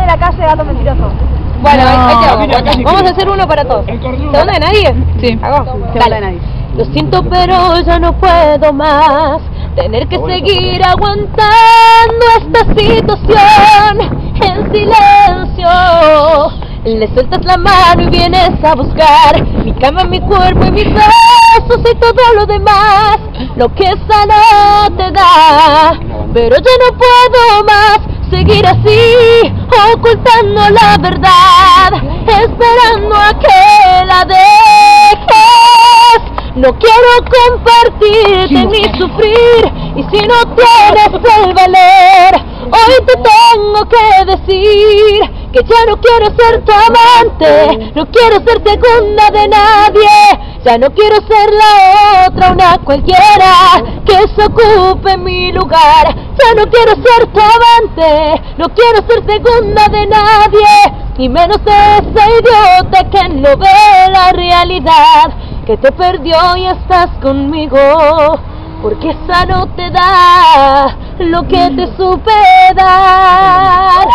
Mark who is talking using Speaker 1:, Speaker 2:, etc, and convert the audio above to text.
Speaker 1: de la calle Mentiroso.
Speaker 2: Bueno,
Speaker 3: No.
Speaker 2: ahí te hago.
Speaker 4: Mira, casi
Speaker 2: Vamos a hacer uno para todos.
Speaker 4: Cornudo.
Speaker 2: ¿Segunda de nadie?
Speaker 3: Sí.
Speaker 2: Hago.
Speaker 3: De nadie.
Speaker 2: Lo siento, pero ya no puedo más tener que seguir aguantando esta situación en silencio. Le sueltas la mano y vienes a buscar mi cama, mi cuerpo y mis besos y todo lo demás. Lo que esa no te da, pero yo no puedo más seguir así, ocultando la verdad, esperando a que la dejes. No quiero compartirte ni sufrir, y si no tienes el valor, hoy te tengo que decir que ya no quiero ser tu amante, no quiero ser segunda de nadie, ya no quiero ser la otra, una cualquiera que se ocupe mi lugar, ya no quiero ser tu amante, no quiero ser segunda de nadie, y menos ese idiota que no ve la realidad, que te perdió y estás conmigo, porque esa no te da lo que te supe dar.